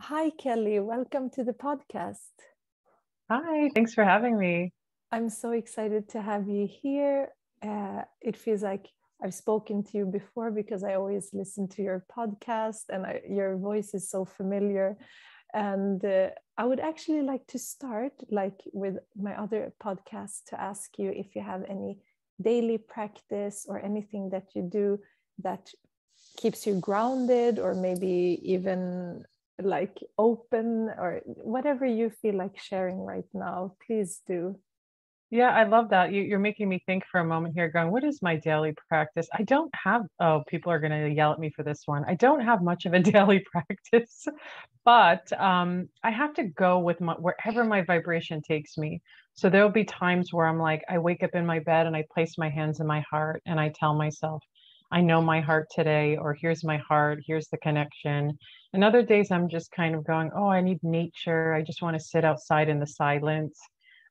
Hi, Kelly. Welcome to the podcast. Hi, thanks for having me. I'm so excited to have you here. Uh, it feels like I've spoken to you before because I always listen to your podcast and I, your voice is so familiar. And uh, I would actually like to start, like with my other podcast, to ask you if you have any daily practice or anything that you do that keeps you grounded or maybe even like open or whatever you feel like sharing right now please do. Yeah i love that. You, are making me think for a moment here going what is my daily practice? I don't have oh people are going to yell at me for this one. I don't have much of a daily practice but um, i have to go with my, wherever my vibration takes me. So there'll be times where i'm like i wake up in my bed and i place my hands in my heart and i tell myself I know my heart today, or here's my heart, here's the connection. And other days I'm just kind of going, oh, I need nature. I just want to sit outside in the silence.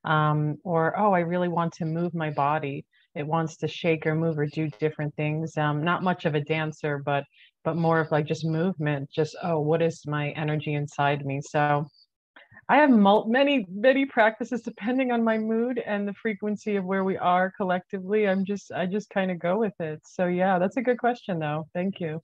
Um, or, oh, I really want to move my body. It wants to shake or move or do different things. Um, not much of a dancer, but but more of like just movement. Just oh, what is my energy inside me? So I have many, many practices depending on my mood and the frequency of where we are collectively. I'm just, I just kind of go with it. So yeah, that's a good question though. Thank you.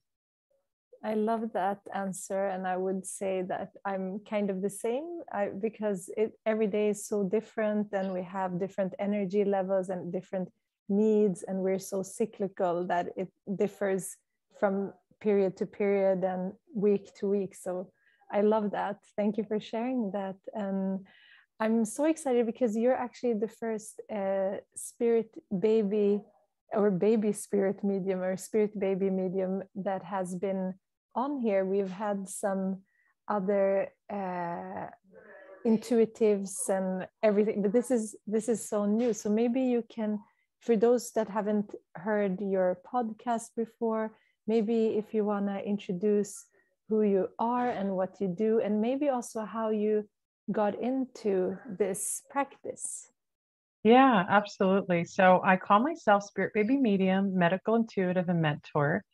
I love that answer, and I would say that I'm kind of the same I, because it, every day is so different, and we have different energy levels and different needs, and we're so cyclical that it differs from period to period and week to week. So I love that. Thank you for sharing that. And I'm so excited because you're actually the first uh, spirit baby or baby spirit medium or spirit baby medium that has been on here. We've had some other uh, intuitives and everything, but this is this is so new. So maybe you can, for those that haven't heard your podcast before, maybe if you wanna introduce who you are and what you do, and maybe also how you got into this practice. Yeah, absolutely. So I call myself Spirit Baby Medium, Medical Intuitive, and Mentor.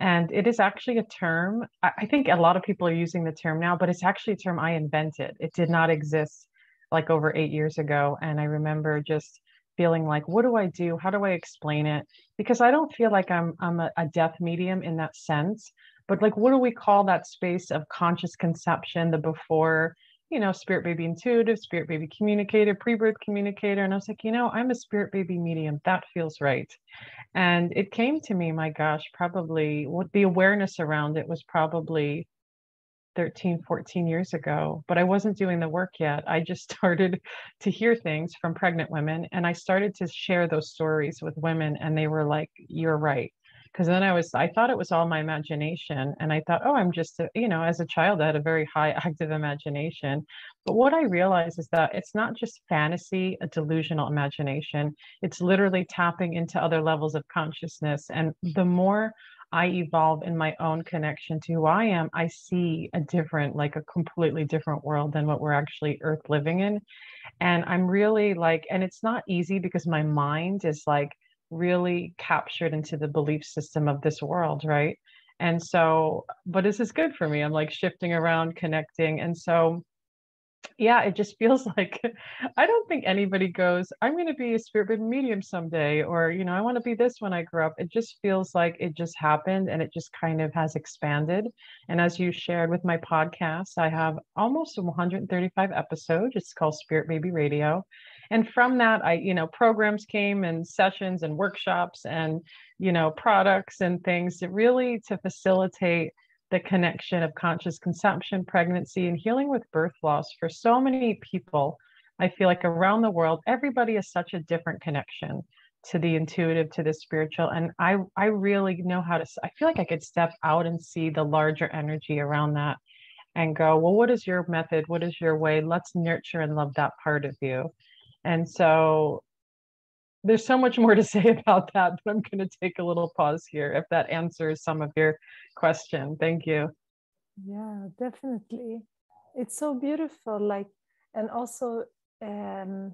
And it is actually a term, I think a lot of people are using the term now, but it's actually a term I invented. It did not exist like over eight years ago. And I remember just feeling like, what do I do? How do I explain it? Because I don't feel like I'm I'm a, a death medium in that sense but like what do we call that space of conscious conception the before you know spirit baby intuitive spirit baby communicator pre-birth communicator and i was like you know i'm a spirit baby medium. That feels right. And it came to me my gosh probably what the awareness around it was probably 13 14 years ago but i wasn't doing the work yet. I just started to hear things from pregnant women and i started to share those stories with women and they were like you're right because then I was I thought it was all my imagination and I thought oh I'm just a, you know as a child I had a very high active imagination but what I realized is that it's not just fantasy a delusional imagination it's literally tapping into other levels of consciousness and the more I evolve in my own connection to who I am, I see a different, like a completely different world than what we're actually earth living in. And I'm really like, and it's not easy because my mind is like really captured into the belief system of this world, right? And so, but this is good for me. I'm like shifting around, connecting. And so, yeah, it just feels like I don't think anybody goes, I'm going to be a spirit medium someday, or, you know, I want to be this when I grow up. It just feels like it just happened and it just kind of has expanded. And as you shared with my podcast, I have almost 135 episodes. It's called Spirit Baby Radio and from that i you know programs came and sessions and workshops and you know products and things to really to facilitate the connection of conscious conception pregnancy and healing with birth loss for so many people i feel like around the world everybody has such a different connection to the intuitive to the spiritual and i i really know how to i feel like i could step out and see the larger energy around that and go well what is your method? What is your way? Let's nurture and love that part of you and so there's so much more to say about that, but I'm going to take a little pause here if that answers some of your question. Thank you. Yeah, definitely. It's so beautiful. Like, and also um,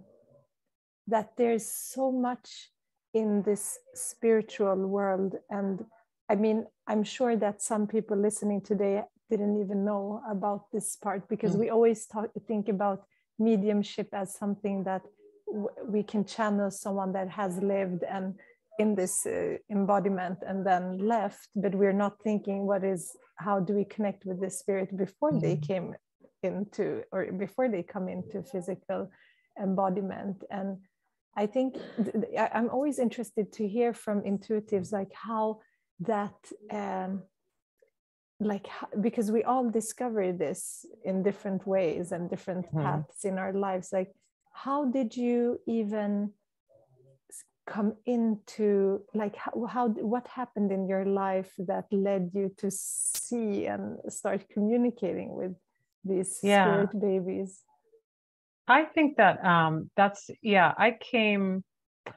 that there's so much in this spiritual world. And I mean, I'm sure that some people listening today didn't even know about this part because Mm. we always talk, think about mediumship as something that we can channel someone that has lived and in this uh, embodiment and then left but we're not thinking what is how do we connect with the spirit before they Mhm. came into or before they come into physical embodiment and i think th- i'm always interested to hear from intuitives like how that um, like because we all discover this in different ways and different Mhm. paths in our lives like how did you even come into like how, how what happened in your life that led you to see and start communicating with these Yeah. spirit babies I think that um, that's yeah. I came.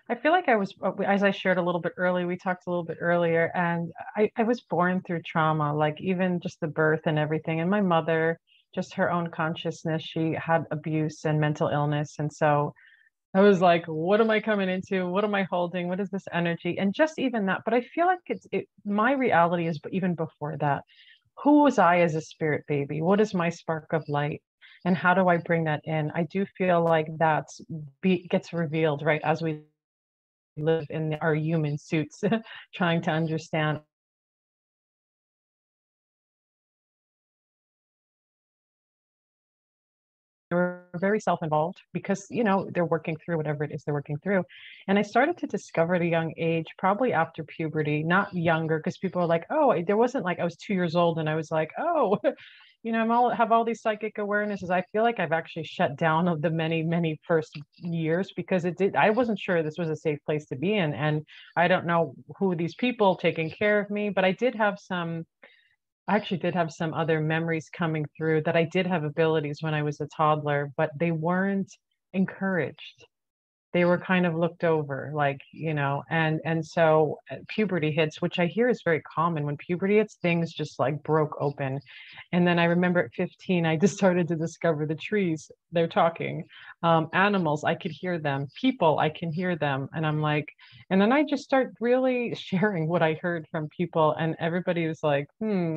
I feel like I was, uh, as I shared a little bit earlier. We talked a little bit earlier, and I, I was born through trauma, like even just the birth and everything. And my mother, just her own consciousness, she had abuse and mental illness, and so I was like, what am I coming into? What am I holding? What is this energy? And just even that. But I feel like it's it, my reality is even before that. Who was I as a spirit baby? What is my spark of light? and how do i bring that in i do feel like that's be, gets revealed right as we live in our human suits trying to understand they're very self-involved because you know they're working through whatever it is they're working through. And i started to discover at a young age probably after puberty not younger because people are like oh there wasn't like i was two years old and i was like oh you know i'm all have all these psychic awarenesses. I feel like i've actually shut down of the many many first years because it did i wasn't sure this was a safe place to be in. And i don't know who these people taking care of me but i did have some I actually did have some other memories coming through that I did have abilities when I was a toddler, but they weren't encouraged. They were kind of looked over, like, you know, and and so uh, puberty hits, which I hear is very common. When puberty hits, things just like broke open. And then I remember at 15, I just started to discover the trees. They're talking. Um, animals, I could hear them. People, I can hear them. And I'm like, and then I just start really sharing what I heard from people, and everybody was like, "Hmm,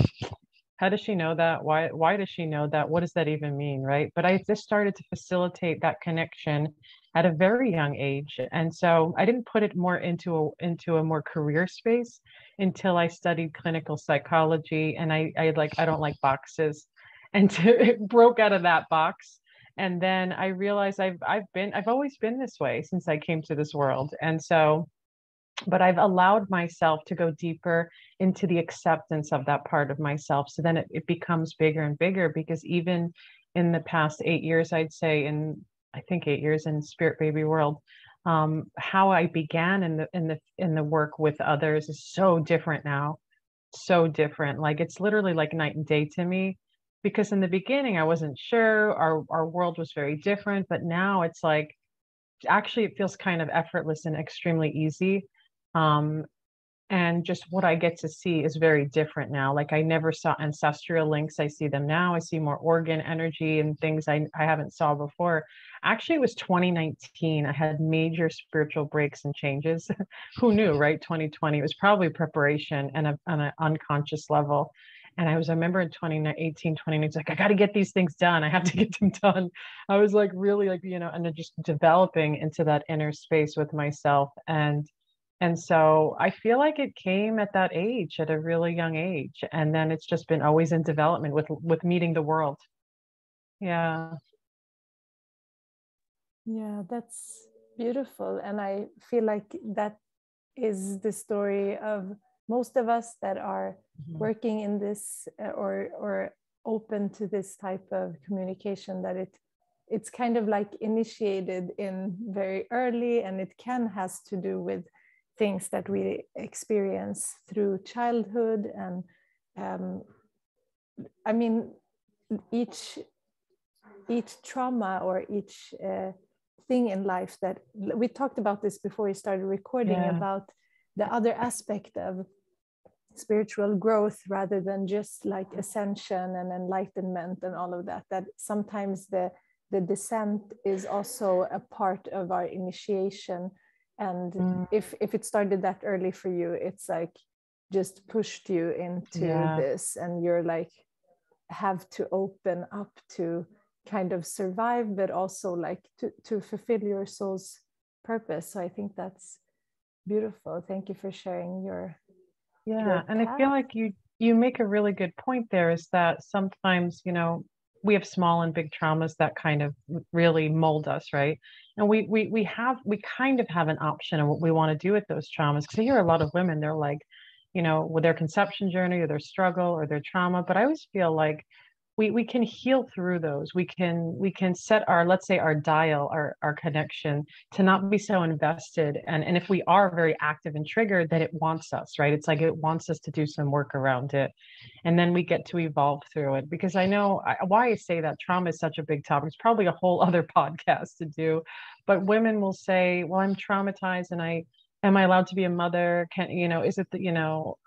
how does she know that? Why why does she know that? What does that even mean?" Right? But I just started to facilitate that connection at a very young age, and so I didn't put it more into a into a more career space until I studied clinical psychology, and I I like I don't like boxes, and to, it broke out of that box. And then i realized i've i've been i've always been this way since i came to this world. And so but i've allowed myself to go deeper into the acceptance of that part of myself. So then it, it becomes bigger and bigger because even in the past eight years i'd say in i think eight years in spirit baby world. Um, how i began in the in the in the work with others is so different now. So different. Like it's literally like night and day to me. Because in the beginning I wasn't sure. Our our world was very different. But now it's like actually it feels kind of effortless and extremely easy. Um and just what I get to see is very different now. Like I never saw ancestral links. I see them now. I see more organ energy and things I I haven't saw before. Actually it was 2019 I had major spiritual breaks and changes. Who knew mm-hmm. right? 2020 it was probably preparation and a, on an unconscious level. And I was, I remember in 2018, 2019, it's like, I got to get these things done. I have to get them done. I was like, really like, you know, and then just developing into that inner space with myself. And, and so I feel like it came at that age, at a really young age. And then it's just been always in development with, with meeting the world. Yeah. Yeah, that's beautiful. And I feel like that is the story of most of us that are Mhm. working in this uh, or or open to this type of communication that it it's kind of like initiated in very early and it can has to do with things that we experience through childhood and um, i mean each each trauma or each uh, thing in life that we talked about this before we started recording Yeah. about the other aspect of spiritual growth rather than just like ascension and enlightenment and all of that that sometimes the the descent is also a part of our initiation and Mm. if if it started that early for you it's like just pushed you into Yeah. this and you're like have to open up to kind of survive but also like to, to fulfill your soul's purpose so i think that's beautiful thank you for sharing your yeah your and i feel like you you make a really good point there is that sometimes you know we have small and big traumas that kind of really mold us right and we we we have we kind of have an option of what we want to do with those traumas because i hear a lot of women they're like you know with their conception journey or their struggle or their trauma but i always feel like we we can heal through those. We can we can set our let's say our dial our our connection to not be so invested. And and if we are very active and triggered that it wants us right? It's like it wants us to do some work around it. And then we get to evolve through it. Because i know I, why i say that trauma is such a big topic it's probably a whole other podcast to do. But women will say well i'm traumatized and i am i allowed to be a mother? Can you know is it the you know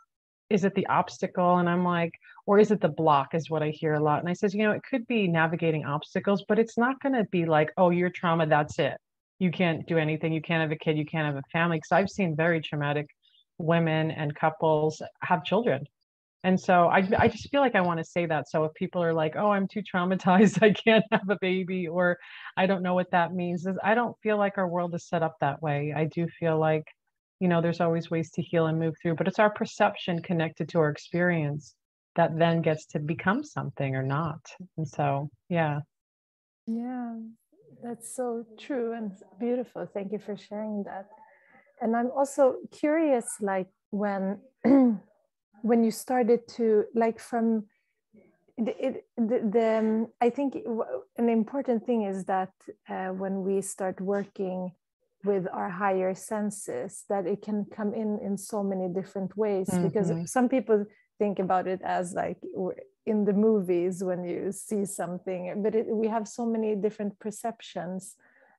is it the obstacle? And i'm like or is it the block is what i hear a lot. And i says you know it could be navigating obstacles but it's not going to be like oh your trauma that's it. You can't do anything. You can't have a kid. You can't have a family. Because i've seen very traumatic women and couples have children. And so I, I just feel like i want to say that. So if people are like oh i'm too traumatized i can't have a baby or i don't know what that means i don't feel like our world is set up that way. I do feel like you know there's always ways to heal and move through but it's our perception connected to our experience that then gets to become something or not and so yeah. Yeah that's so true and beautiful thank you for sharing that. And i'm also curious like when when you started to like from it, the, the i think an important thing is that uh, when we start working with our higher senses that it can come in in so many different ways mm-hmm. because some people think about it as like in the movies when you see something but it, we have so many different perceptions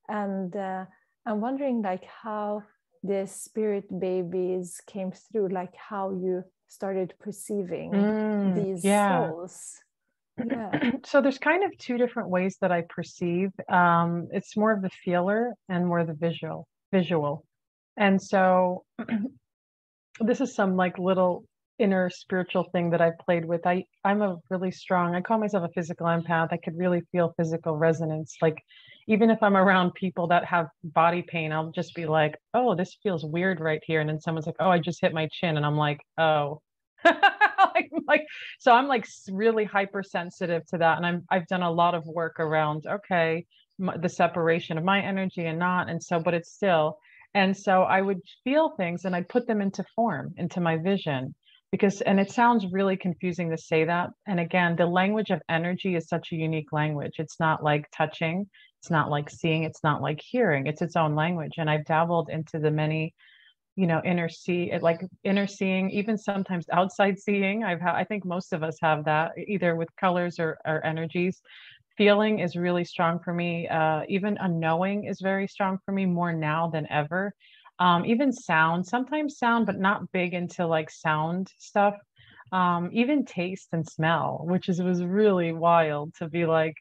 and uh, i'm wondering like how the spirit babies came through like how you started perceiving mm, these yeah. souls yeah. so there's kind of two different ways that I perceive. Um, it's more of the feeler and more the visual visual. And so this is some like little inner spiritual thing that I've played with. I I'm a really strong. I call myself a physical empath. I could really feel physical resonance. Like even if I'm around people that have body pain, I'll just be like, "Oh, this feels weird right here," and then someone's like, "Oh, I just hit my chin," and I'm like, "Oh." like, like so i'm like really hypersensitive to that and i'm i've done a lot of work around okay the separation of my energy and not and so but it's still and so i would feel things and i'd put them into form into my vision because and it sounds really confusing to say that and again the language of energy is such a unique language. It's not like touching it's not like seeing it's not like hearing it's its own language and i've dabbled into the many you know inner see like inner seeing even sometimes outside seeing. I've had i think most of us have that either with colors or, or energies. Feeling is really strong for me uh, even a knowing is very strong for me more now than ever. Um, even sound sometimes sound but not big into like sound stuff. Um, even taste and smell which is was really wild to be like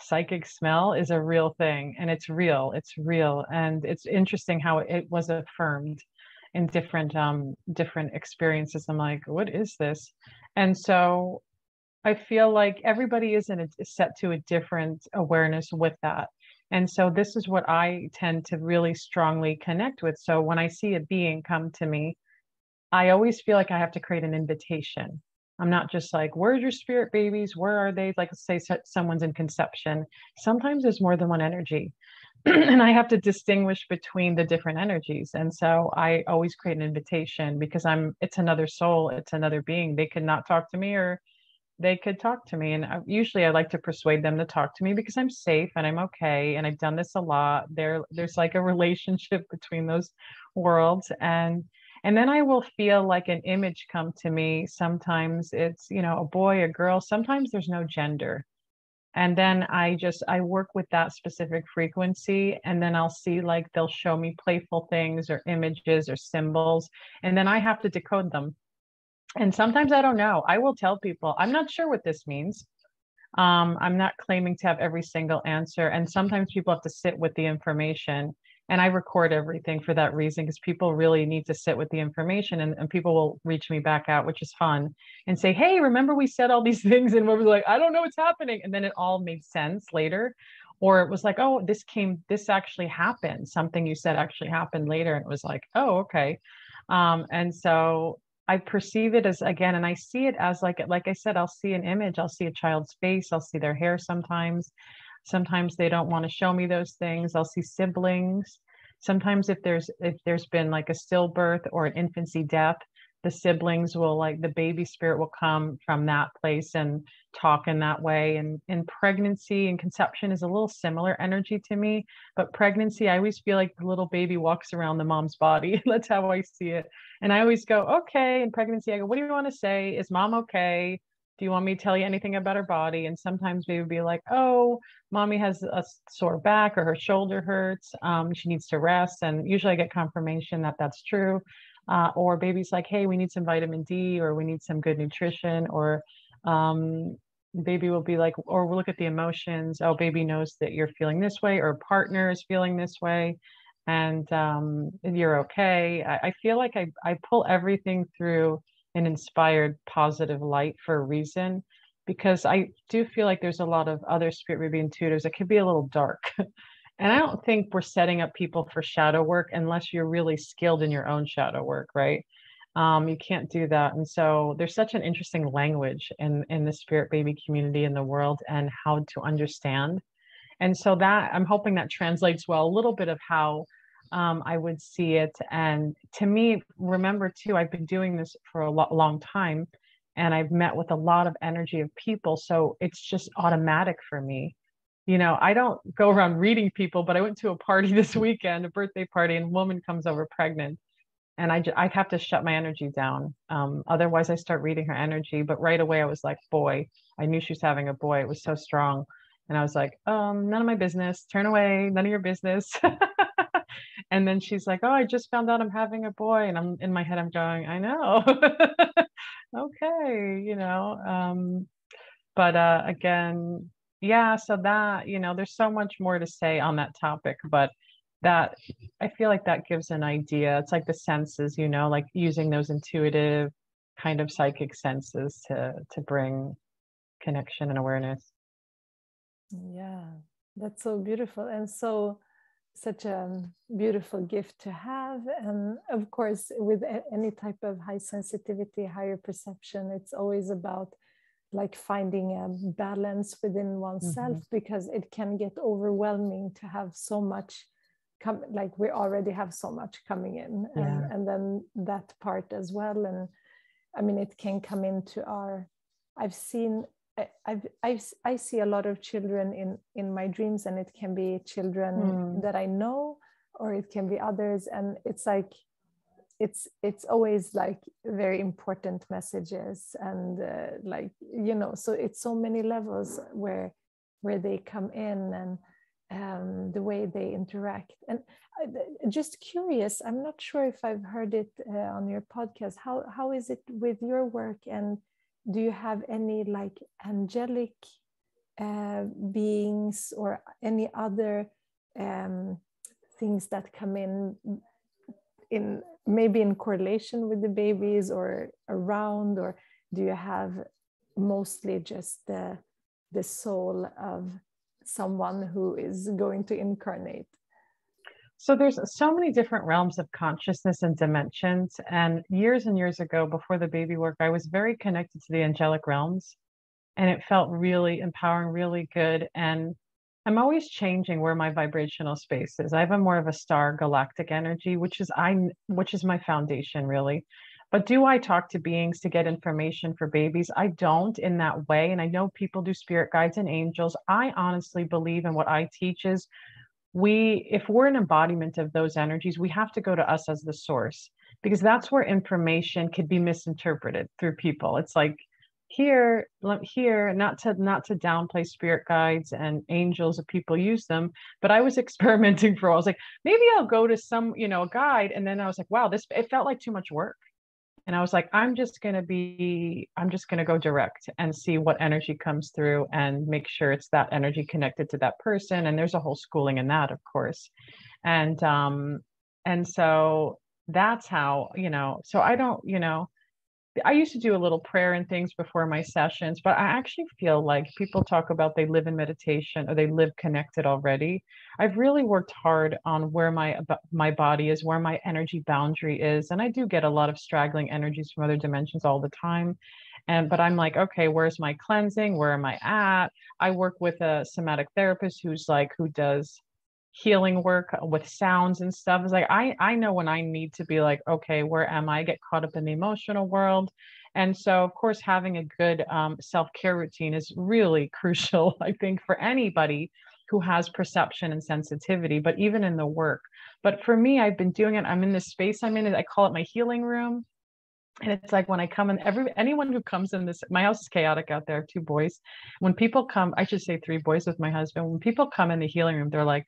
psychic smell is a real thing and it's real it's real and it's interesting how it was affirmed in different um different experiences. I'm like what is this? And so i feel like everybody is in a set to a different awareness with that. And so this is what i tend to really strongly connect with. So when i see a being come to me i always feel like i have to create an invitation. I'm not just like where's your spirit babies? Where are they? Like say someone's in conception. Sometimes there's more than one energy and I have to distinguish between the different energies. And so I always create an invitation because I'm it's another soul, it's another being. They could not talk to me or they could talk to me. And I, usually I like to persuade them to talk to me because I'm safe and I'm okay. And I've done this a lot. There there's like a relationship between those worlds. And and then I will feel like an image come to me. Sometimes it's, you know, a boy, a girl. Sometimes there's no gender and then i just i work with that specific frequency and then i'll see like they'll show me playful things or images or symbols and then i have to decode them. And sometimes i don't know. I will tell people i'm not sure what this means. Um, i'm not claiming to have every single answer and sometimes people have to sit with the information and I record everything for that reason because people really need to sit with the information and, and people will reach me back out, which is fun, and say, Hey, remember we said all these things and we were like, I don't know what's happening. And then it all made sense later. Or it was like, oh, this came, this actually happened. Something you said actually happened later. And it was like, oh, okay. Um, and so I perceive it as again, and I see it as like, it, like I said, I'll see an image, I'll see a child's face, I'll see their hair sometimes. Sometimes they don't want to show me those things. I'll see siblings. Sometimes if there's if there's been like a stillbirth or an infancy death, the siblings will like the baby spirit will come from that place and talk in that way. And in pregnancy and conception is a little similar energy to me but pregnancy i always feel like the little baby walks around the mom's body. That's how i see it. And i always go okay. In pregnancy i go what do you want to say? Is mom okay do you want me to tell you anything about her body? And sometimes they would be like oh mommy has a sore back or her shoulder hurts um, she needs to rest. And usually i get confirmation that that's true. Uh, or baby's like hey we need some vitamin d or we need some good nutrition or um, baby will be like or we'll look at the emotions oh baby knows that you're feeling this way or partner is feeling this way and um, you're okay. I, I feel like I, I pull everything through an inspired positive light for a reason because I do feel like there's a lot of other spirit baby intuitives that could be a little dark. and I don't think we're setting up people for shadow work unless you're really skilled in your own shadow work, right? Um, you can't do that. And so there's such an interesting language in, in the spirit baby community in the world and how to understand. And so that I'm hoping that translates well a little bit of how um, I would see it. And to me, remember too, I've been doing this for a lo- long time and I've met with a lot of energy of people. So it's just automatic for me. You know, I don't go around reading people, but I went to a party this weekend, a birthday party, and a woman comes over pregnant. And I, I have to shut my energy down. Um, otherwise, I start reading her energy. But right away, I was like, boy, I knew she was having a boy. It was so strong. And I was like, um, none of my business. Turn away. None of your business. and then she's like, "Oh, I just found out I'm having a boy," and I'm in my head, I'm going, "I know." okay, you know. Um, but uh, again, yeah. So that you know, there's so much more to say on that topic, but that I feel like that gives an idea. It's like the senses, you know, like using those intuitive kind of psychic senses to to bring connection and awareness. Yeah, that's so beautiful and so such a beautiful gift to have. And of course, with any type of high sensitivity, higher perception, it's always about like finding a balance within oneself mm-hmm. because it can get overwhelming to have so much come like we already have so much coming in yeah. and, and then that part as well and i mean it can come into our i've seen I've, I've, I see a lot of children in, in my dreams, and it can be children mm. that I know, or it can be others. And it's like, it's it's always like very important messages, and uh, like you know, so it's so many levels where where they come in and um, the way they interact. And I, just curious, I'm not sure if I've heard it uh, on your podcast. How how is it with your work and do you have any like angelic uh, beings or any other um, things that come in in maybe in correlation with the babies or around or do you have mostly just the the soul of someone who is going to incarnate so there's so many different realms of consciousness and dimensions. And years and years ago, before the baby work, I was very connected to the angelic realms. And it felt really empowering, really good. And I'm always changing where my vibrational space is. I have a more of a star galactic energy, which is I which is my foundation really. But do I talk to beings to get information for babies? I don't in that way. And I know people do spirit guides and angels. I honestly believe in what I teach is we if we're an embodiment of those energies we have to go to us as the source because that's where information could be misinterpreted through people. It's like here here not to not to downplay spirit guides and angels if people use them but i was experimenting for i was like maybe i'll go to some you know a guide and then i was like wow this it felt like too much work and I was like, I'm just going to be, I'm just going to go direct and see what energy comes through and make sure it's that energy connected to that person. And there's a whole schooling in that, of course. And, um, and so that's how, you know, so I don't, you know, I used to do a little prayer and things before my sessions, but I actually feel like people talk about they live in meditation or they live connected already. I've really worked hard on where my my body is, where my energy boundary is, and I do get a lot of straggling energies from other dimensions all the time. And but I'm like, okay, where's my cleansing? Where am I at? I work with a somatic therapist who's like who does healing work with sounds and stuff. Is like i i know when i need to be like okay where am i, I? Get caught up in the emotional world. And so of course having a good um, self-care routine is really crucial i think for anybody who has perception and sensitivity but even in the work. But for me i've been doing it. I'm in this space i'm in i call it my healing room and it's like when I come in, every anyone who comes in this, my house is chaotic out there. Two boys. When people come, I should say three boys with my husband. When people come in the healing room, they're like,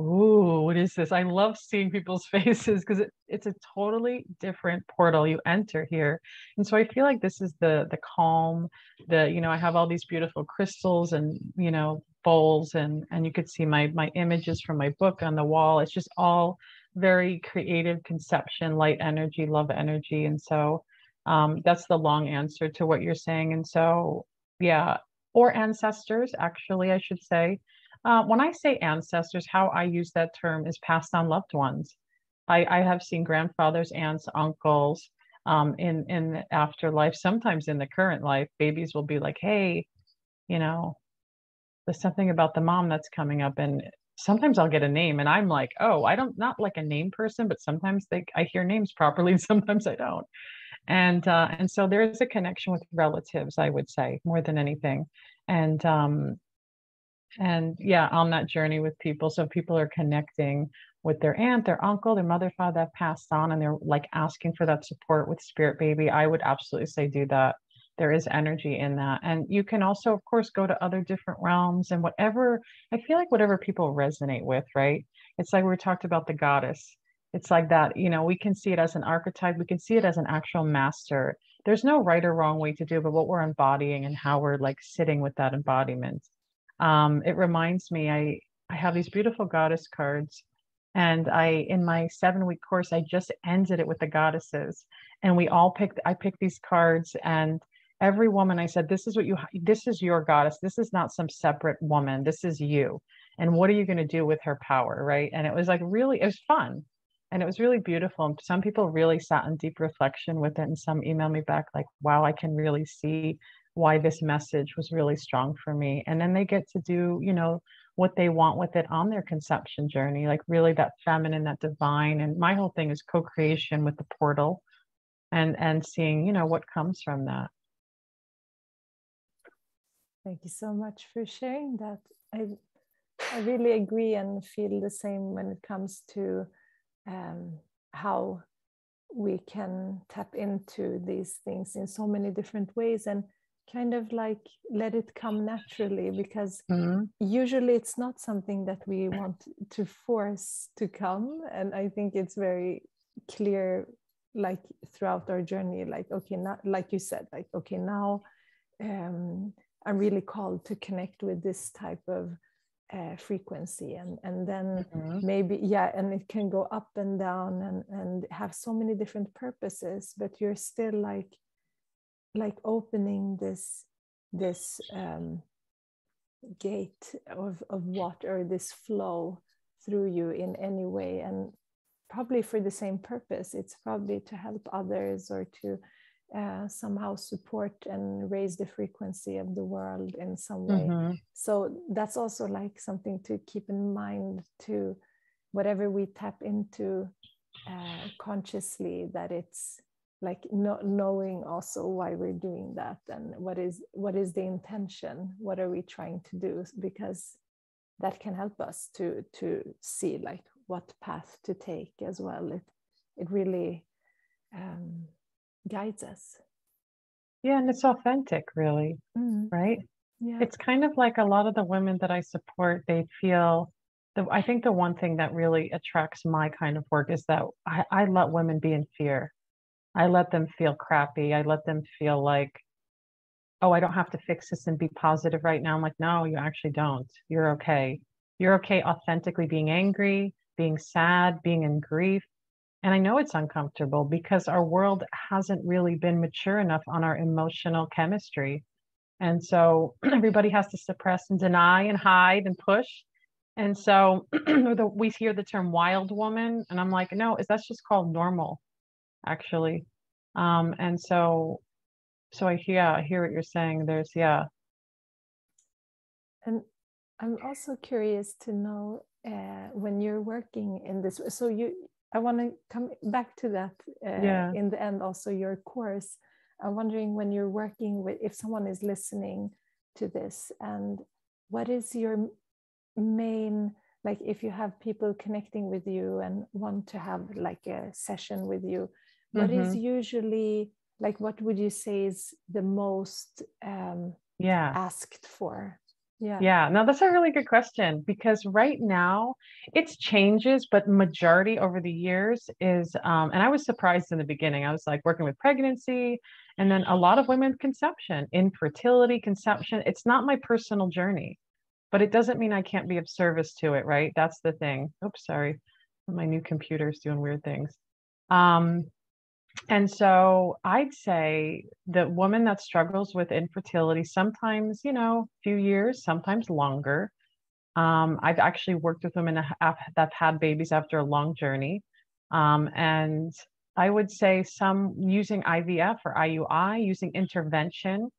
Ooh, what is this? I love seeing people's faces because it, it's a totally different portal you enter here. And so I feel like this is the the calm, the, you know, I have all these beautiful crystals and, you know, bowls and and you could see my my images from my book on the wall. It's just all very creative conception, light energy, love energy. And so um, that's the long answer to what you're saying. And so, yeah, or ancestors, actually, I should say uh, when I say ancestors, how I use that term is passed on loved ones. I, I have seen grandfathers, aunts, uncles um, in in the afterlife. Sometimes in the current life, babies will be like, "Hey, you know, there's something about the mom that's coming up," and sometimes I'll get a name, and I'm like, "Oh, I don't not like a name person, but sometimes they I hear names properly, and sometimes I don't." And uh, and so there is a connection with relatives, I would say, more than anything. And um, and yeah on that journey with people so people are connecting with their aunt their uncle their mother father that passed on and they're like asking for that support with spirit baby i would absolutely say do that there is energy in that and you can also of course go to other different realms and whatever i feel like whatever people resonate with right? It's like we talked about the goddess. It's like that you know we can see it as an archetype we can see it as an actual master. There's no right or wrong way to do but what we're embodying and how we're like sitting with that embodiment. Um, it reminds me I I have these beautiful goddess cards, and I in my seven week course I just ended it with the goddesses, and we all picked I picked these cards and every woman I said this is what you this is your goddess. This is not some separate woman. This is you. And what are you going to do with her power? Right? And it was like really it was fun. And it was really beautiful. And some people really sat in deep reflection with it. And some emailed me back like wow i can really see why this message was really strong for me. And then they get to do you know what they want with it on their conception journey like really that feminine that divine. And my whole thing is co-creation with the portal and and seeing you know what comes from that thank you so much for sharing that i i really agree and feel the same when it comes to um, how we can tap into these things in so many different ways and kind of like let it come naturally because mm-hmm. usually it's not something that we want to force to come and i think it's very clear like throughout our journey like okay not like you said like okay now um, i'm really called to connect with this type of uh, frequency and and then mm-hmm. maybe yeah and it can go up and down and and have so many different purposes but you're still like like opening this this um, gate of, of water, this flow through you in any way, and probably for the same purpose. It's probably to help others or to uh, somehow support and raise the frequency of the world in some way. Mm-hmm. So that's also like something to keep in mind to whatever we tap into uh, consciously, that it's like not knowing also why we're doing that and what is what is the intention what are we trying to do because that can help us to to see like what path to take as well it it really um, guides us yeah and it's authentic really mm-hmm. right yeah it's kind of like a lot of the women that i support they feel the, I think the one thing that really attracts my kind of work is that I, I let women be in fear I let them feel crappy. I let them feel like, oh, I don't have to fix this and be positive right now. I'm like, no, you actually don't. You're okay. You're okay authentically being angry, being sad, being in grief. And I know it's uncomfortable because our world hasn't really been mature enough on our emotional chemistry. And so everybody has to suppress and deny and hide and push. And so we hear the term wild woman, and I'm like, no, is that's just called normal, actually. Um, and so, so I hear, I hear what you're saying. There's, yeah. And I'm also curious to know uh, when you're working in this. So you, I want to come back to that uh, yeah. in the end. Also, your course. I'm wondering when you're working with, if someone is listening to this, and what is your main like if you have people connecting with you and want to have like a session with you what mm-hmm. is usually like what would you say is the most um yeah asked for yeah yeah no that's a really good question because right now it's changes but majority over the years is um and i was surprised in the beginning i was like working with pregnancy and then a lot of women conception infertility conception it's not my personal journey but it doesn't mean I can't be of service to it, right? That's the thing. Oops, sorry. My new computer's doing weird things. Um, and so I'd say the woman that struggles with infertility, sometimes, you know, a few years, sometimes longer. Um, I've actually worked with women that have had babies after a long journey. Um, and I would say some using IVF or IUI, using intervention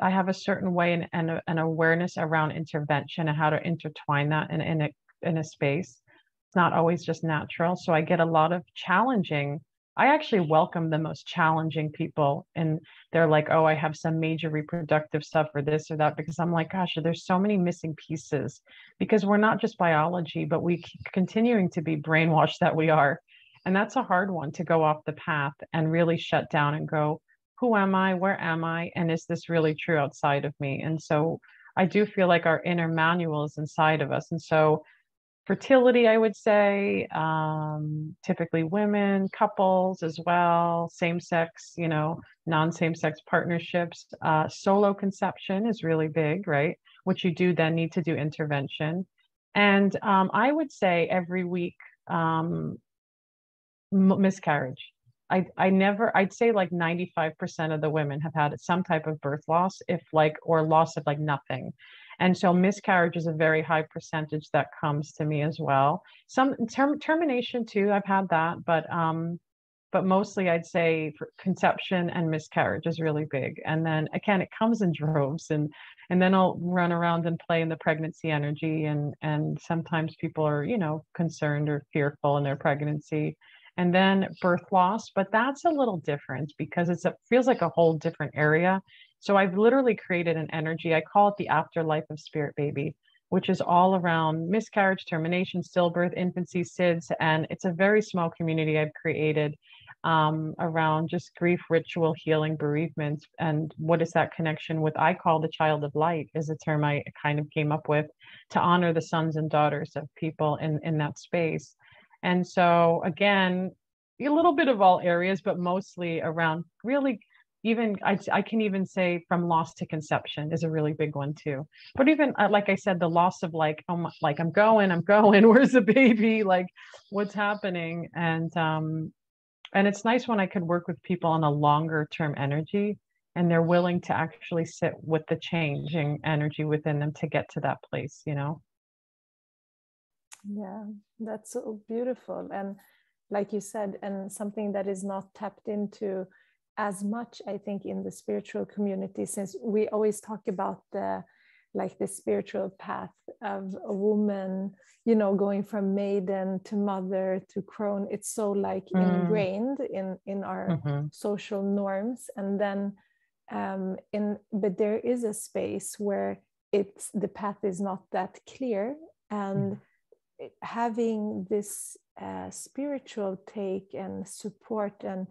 I have a certain way and, and an awareness around intervention and how to intertwine that in, in, a, in a space. It's not always just natural. So I get a lot of challenging. I actually welcome the most challenging people. And they're like, oh, I have some major reproductive stuff or this or that. Because I'm like, gosh, there's so many missing pieces because we're not just biology, but we continuing to be brainwashed that we are. And that's a hard one to go off the path and really shut down and go, who am I? Where am I? And is this really true outside of me? And so I do feel like our inner manual is inside of us. And so fertility, I would say, um, typically women, couples as well, same sex, you know, non same sex partnerships. Uh, solo conception is really big, right? Which you do then need to do intervention. And um, I would say every week, um, miscarriage I, I never i'd say like 95% of the women have had some type of birth loss if like or loss of like nothing and so miscarriage is a very high percentage that comes to me as well. Some term, termination too i've had that but um but mostly i'd say conception and miscarriage is really big. And then again it comes in droves and and then i'll run around and play in the pregnancy energy and and sometimes people are you know concerned or fearful in their pregnancy. And then birth loss but that's a little different because it's a feels like a whole different area so i've literally created an energy i call it the afterlife of spirit baby which is all around miscarriage termination stillbirth infancy sids and it's a very small community i've created um, around just grief ritual healing bereavement and what is that connection with? I call the child of light is a term i kind of came up with to honor the sons and daughters of people in in that space. And so, again, a little bit of all areas, but mostly around really even I, I can even say from loss to conception is a really big one too. But even uh, like i said the loss of like oh my, like i'm going i'm going where's the baby? Like what's happening? And um and it's nice when i could work with people on a longer term energy and they're willing to actually sit with the changing energy within them to get to that place you know? Yeah that's so beautiful. And like you said and something that is not tapped into as much i think in the spiritual community since we always talk about the like the spiritual path of a woman you know going from maiden to mother to crone it's so like mm. ingrained in in our mm-hmm. social norms and then um in but there is a space where it's the path is not that clear and mm having this uh, spiritual take and support and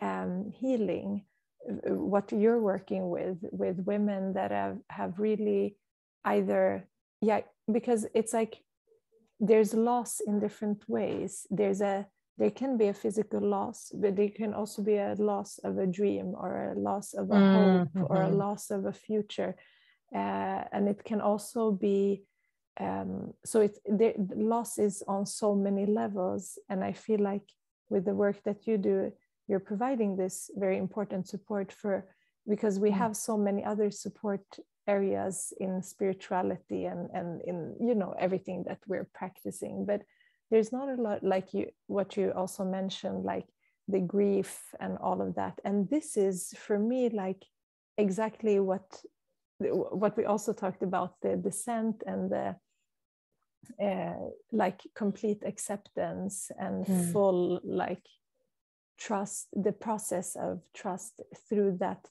um, healing what you're working with with women that have, have really either yeah because it's like there's loss in different ways. There's a there can be a physical loss but there can also be a loss of a dream or a loss of a hope or a mm-hmm. loss of a future. Uh, and it can also be um, so it's the loss is on so many levels. And i feel like with the work that you do you're providing this very important support for because we mm. have so many other support areas in spirituality and and in you know everything that we're practicing but there's not a lot like you what you also mentioned like the grief and all of that and this is for me like exactly what what we also talked about the descent and the uh, like complete acceptance and mm. full like trust the process of trust through that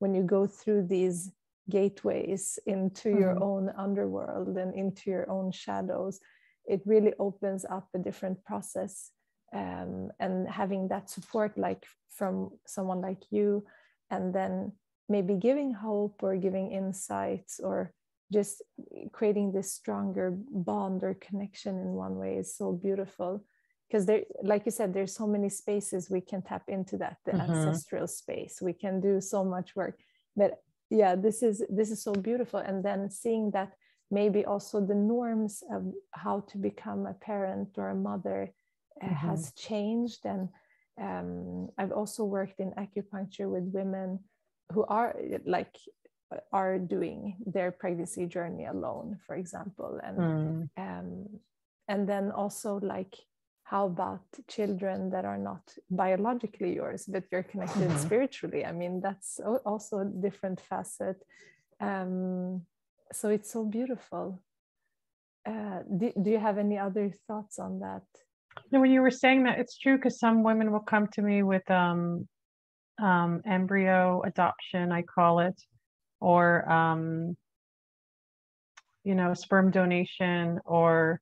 when you go through these gateways into mm. your own underworld and into your own shadows it really opens up a different process um, and having that support like from someone like you and then maybe giving hope or giving insights or just creating this stronger bond or connection in one way is so beautiful because there like you said there's so many spaces we can tap into that the mm-hmm. ancestral space we can do so much work but yeah this is this is so beautiful and then seeing that maybe also the norms of how to become a parent or a mother uh, mm-hmm. has changed and um, i've also worked in acupuncture with women who are like are doing their pregnancy journey alone for example and mm. um, and then also like how about children that are not biologically yours but you're connected mm-hmm. spiritually? I mean that's also a different facet. Um, so it's so beautiful. Uh, do, do you have any other thoughts on that? When you were saying that it's true because some women will come to me with um, um, embryo adoption, I call it, or um, you know, sperm donation, or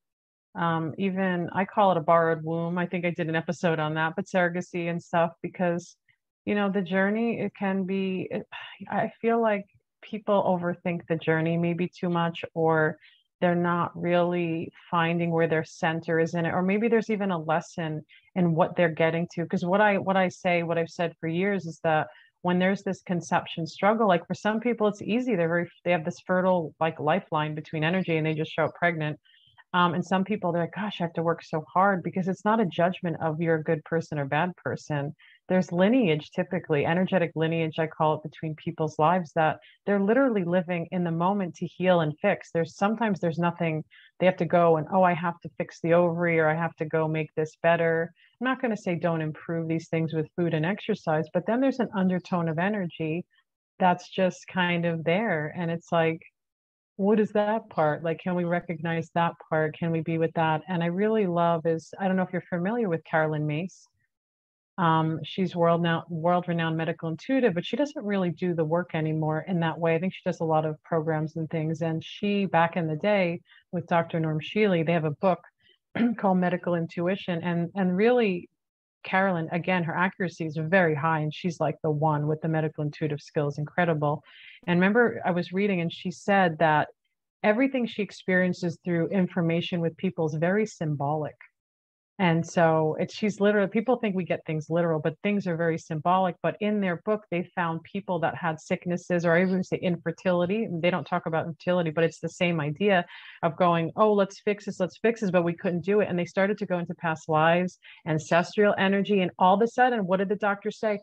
um, even I call it a borrowed womb. I think I did an episode on that, but surrogacy and stuff because you know the journey it can be. It, I feel like people overthink the journey maybe too much, or they're not really finding where their center is in it or maybe there's even a lesson in what they're getting to because what i what i say what i've said for years is that when there's this conception struggle like for some people it's easy they're very they have this fertile like lifeline between energy and they just show up pregnant um, and some people they're like gosh i have to work so hard because it's not a judgment of you're a good person or bad person. There's lineage typically energetic lineage i call it between people's lives that they're literally living in the moment to heal and fix. There's sometimes there's nothing they have to go and oh i have to fix the ovary or i have to go make this better. I'm not going to say don't improve these things with food and exercise but then there's an undertone of energy that's just kind of there. And it's like what is that part like can we recognize that part can we be with that and i really love is i don't know if you're familiar with Caroline Myss um, she's world now world renowned medical intuitive, but she doesn't really do the work anymore in that way. I think she does a lot of programs and things. And she, back in the day, with Dr. Norm Shealy, they have a book called Medical Intuition, and and really, Caroline, again, her accuracy is very high, and she's like the one with the medical intuitive skills, incredible. And remember, I was reading, and she said that everything she experiences through information with people is very symbolic and so it's she's literally people think we get things literal, but things are very symbolic. But in their book, they found people that had sicknesses, or even say infertility. They don't talk about infertility, but it's the same idea of going, oh, let's fix this, let's fix this, but we couldn't do it. And they started to go into past lives, ancestral energy, and all of a sudden, what did the doctor say?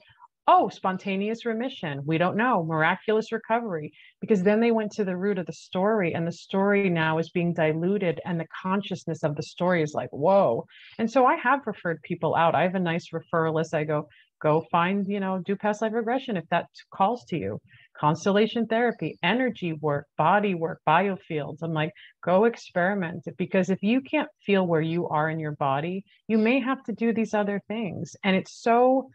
Oh, spontaneous remission. We don't know. Miraculous recovery. Because then they went to the root of the story, and the story now is being diluted, and the consciousness of the story is like, whoa. And so I have referred people out. I have a nice referral list. I go, go find, you know, do past life regression if that calls to you. Constellation therapy, energy work, body work, biofields. I'm like, go experiment because if you can't feel where you are in your body, you may have to do these other things. And it's so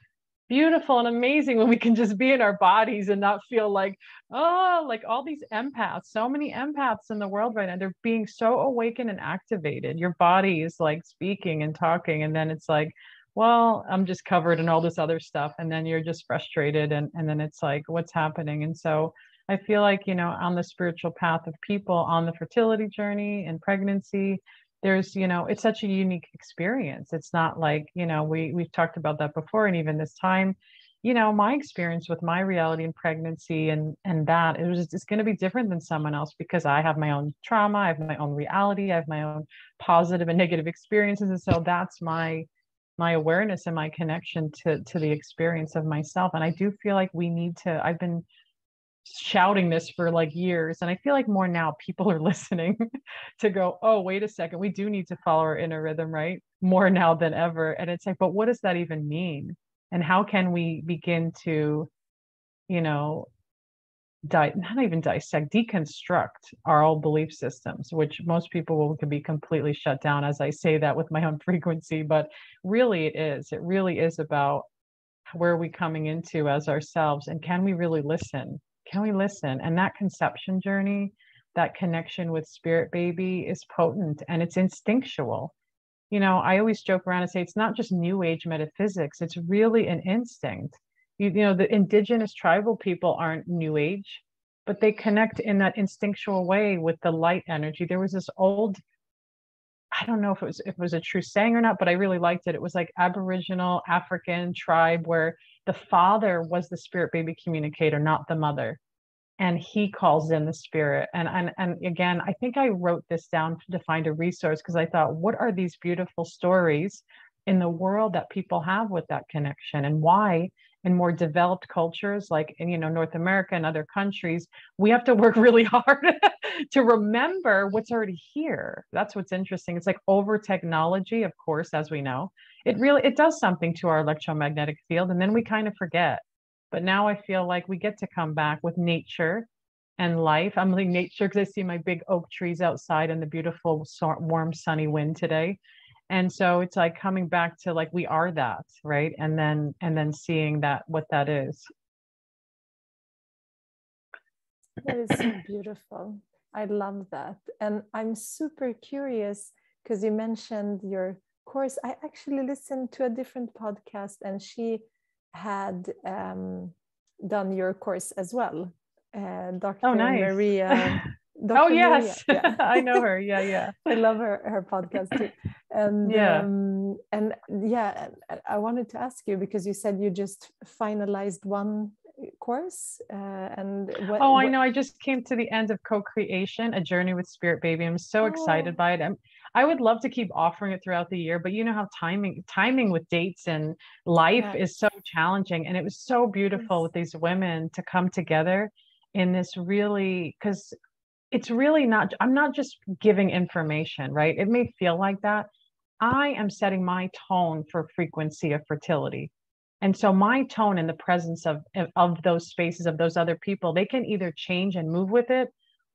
beautiful and amazing when we can just be in our bodies and not feel like oh like all these empaths so many empaths in the world right now. They're being so awakened and activated. Your body is like speaking and talking and then it's like well i'm just covered in all this other stuff and then you're just frustrated and and then it's like what's happening? And so i feel like you know on the spiritual path of people on the fertility journey and pregnancy there's you know it's such a unique experience. It's not like you know we we've talked about that before and even this time you know my experience with my reality and pregnancy and and that it was it's going to be different than someone else because i have my own trauma i have my own reality i have my own positive and negative experiences and so that's my my awareness and my connection to to the experience of myself and i do feel like we need to i've been shouting this for like years and i feel like more now people are listening to go oh wait a second we do need to follow our inner rhythm right? more now than ever and it's like but what does that even mean? And how can we begin to you know di- not even dissect deconstruct our old belief systems which most people will could be completely shut down as i say that with my own frequency but really it is. It really is about where are we coming into as ourselves and can we really listen can we listen? And that conception journey that connection with spirit baby is potent and it's instinctual. You know i always joke around and say it's not just new age metaphysics it's really an instinct. You, you know the indigenous tribal people aren't new age but they connect in that instinctual way with the light energy. There was this old i don't know if it was if it was a true saying or not but i really liked it. It was like aboriginal african tribe where the father was the spirit baby communicator not the mother. And he calls in the spirit. And and, and again i think i wrote this down to find a resource because i thought what are these beautiful stories in the world that people have with that connection? And why in more developed cultures like in you know north america and other countries we have to work really hard to remember what's already here. That's what's interesting. It's like over technology of course as we know it really it does something to our electromagnetic field and then we kind of forget. But now i feel like we get to come back with nature and life. I'm like nature because i see my big oak trees outside and the beautiful warm sunny wind today. And so it's like coming back to like we are that right? And then and then seeing that what that is. That is so beautiful. I love that. And i'm super curious because you mentioned your course i actually listened to a different podcast and she had um, done your course as well uh, dr oh, nice. maria Dr. oh yes yeah. i know her yeah yeah i love her her podcast too and yeah um, and yeah i wanted to ask you because you said you just finalized one course uh, and what, oh i know i just came to the end of co-creation a journey with spirit baby i'm so oh. excited by it I'm, I would love to keep offering it throughout the year, but you know how timing timing with dates and life yeah. is so challenging. And it was so beautiful yes. with these women to come together in this really because it's really not I'm not just giving information, right? It may feel like that. I am setting my tone for frequency of fertility. And so my tone in the presence of of those spaces of those other people, they can either change and move with it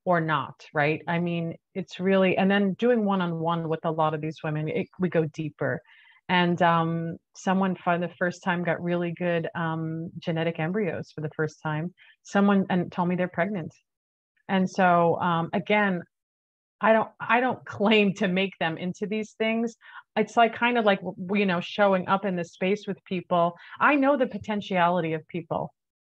or not, right? I mean, it's really, and then doing one on one with a lot of these women, it, we go deeper. And um, someone for the first time got really good um, genetic embryos for the first time. Someone and told me they're pregnant. And so um, again, I don't I don't claim to make them into these things. It's like kind of like you know showing up in the space with people. I know the potentiality of people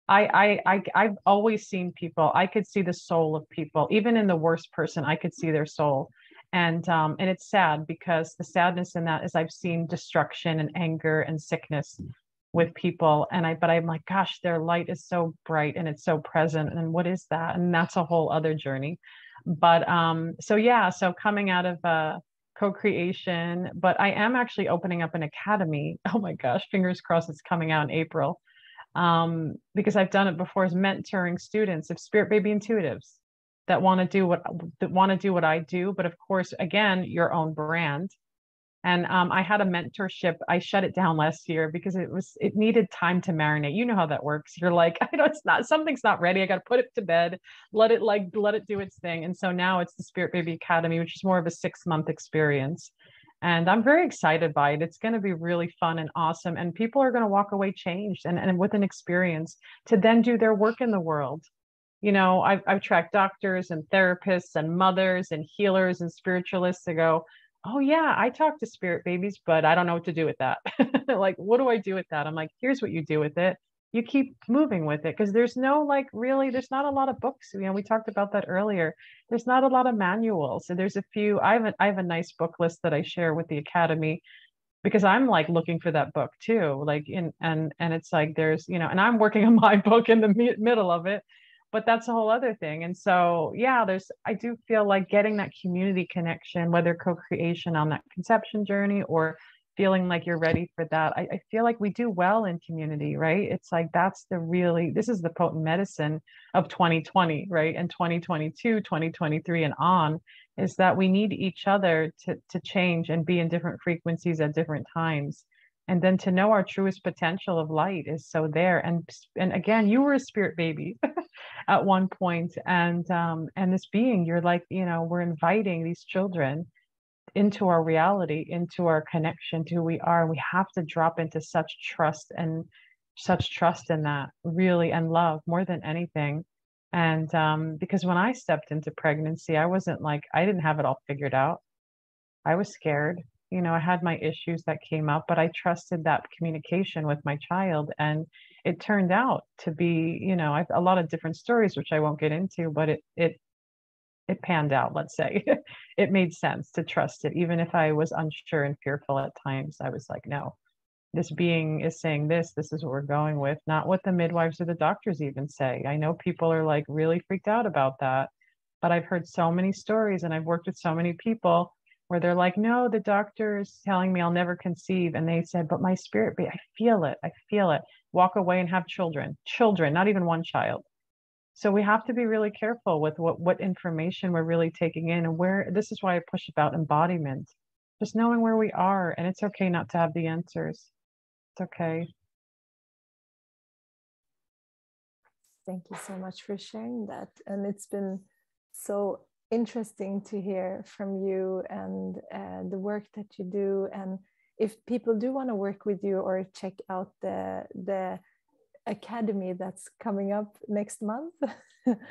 I, I, I, I've always seen people. I could see the soul of people, even in the worst person. I could see their soul, and um, and it's sad because the sadness in that is I've seen destruction and anger and sickness with people, and I. But I'm like, gosh, their light is so bright and it's so present, and what is that? And that's a whole other journey. But um, so yeah, so coming out of uh, co-creation, but I am actually opening up an academy. Oh my gosh, fingers crossed, it's coming out in April um, because I've done it before is mentoring students of spirit baby intuitives that want to do what that want to do what I do, but of course, again, your own brand. And um, I had a mentorship. I shut it down last year because it was it needed time to marinate. You know how that works. You're like, I know it's not something's not ready. I got to put it to bed, let it like let it do its thing. And so now it's the Spirit Baby Academy, which is more of a six month experience and i'm very excited by it. It's going to be really fun and awesome and people are going to walk away changed and, and with an experience to then do their work in the world. You know I've, I've tracked doctors and therapists and mothers and healers and spiritualists to go oh yeah i talk to spirit babies but i don't know what to do with that. Like what do i do with that? I'm like here's what you do with it you keep moving with it because there's no like really there's not a lot of books you know we talked about that earlier. There's not a lot of manuals so there's a few i have a, I have a nice book list that i share with the academy because i'm like looking for that book too like in and and it's like there's you know and i'm working on my book in the mi- middle of it but that's a whole other thing and so yeah there's i do feel like getting that community connection whether co-creation on that conception journey or feeling like you're ready for that. I, I, feel like we do well in community, right? It's like that's the really, this is the potent medicine of 2020, right? And 2022, 2023, and on is that we need each other to, to change and be in different frequencies at different times. And then to know our truest potential of light is so there. And and again, you were a spirit baby at one point, and um, and this being, you're like, you know, we're inviting these children into our reality, into our connection to who we are. We have to drop into such trust and such trust in that, really, and love more than anything. And um, because when I stepped into pregnancy, I wasn't like, I didn't have it all figured out. I was scared. You know, I had my issues that came up, but I trusted that communication with my child. And it turned out to be, you know, I've, a lot of different stories, which I won't get into, but it, it it panned out, let's say. it made sense to trust it. Even if I was unsure and fearful at times, I was like, no, this being is saying this, this is what we're going with, not what the midwives or the doctors even say. I know people are like really freaked out about that, but I've heard so many stories and I've worked with so many people where they're like, no, the doctor's telling me I'll never conceive. And they said, but my spirit, be, I feel it. I feel it. Walk away and have children, children, not even one child so we have to be really careful with what what information we're really taking in and where this is why i push about embodiment. Just knowing where we are and it's okay not to have the answers. It's okay. Thank you so much for sharing that and it's been so interesting to hear from you and uh, the work that you do and if people do want to work with you or check out the the academy that's coming up next month.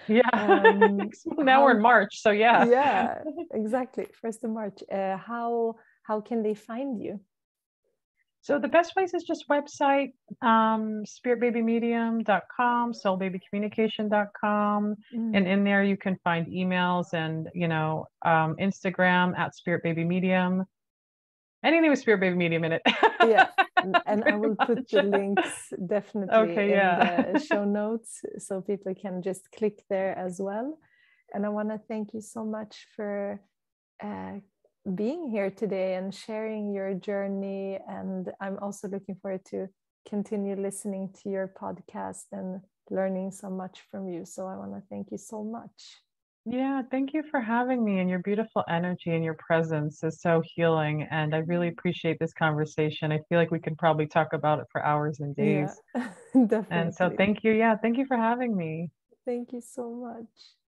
yeah. Um, now how, we're in March, so yeah. yeah, exactly. First of March. Uh, how how can they find you? So the best place is just website, um, spiritbabymedium.com, soulbabycommunication.com. Mm. And in there you can find emails and, you know, um, Instagram at spiritbabymedium anything with Spirit Baby Medium in it. yeah, and I will put the links definitely okay, in yeah. the show notes so people can just click there as well. And I want to thank you so much for uh, being here today and sharing your journey. And I'm also looking forward to continue listening to your podcast and learning so much from you. So I want to thank you so much. Yeah, thank you for having me and your beautiful energy and your presence is so healing. And I really mm. appreciate this conversation. I feel like we could probably talk about it for hours and days. Yeah, definitely. And so thank you. Yeah, thank you for having me. Thank you so much.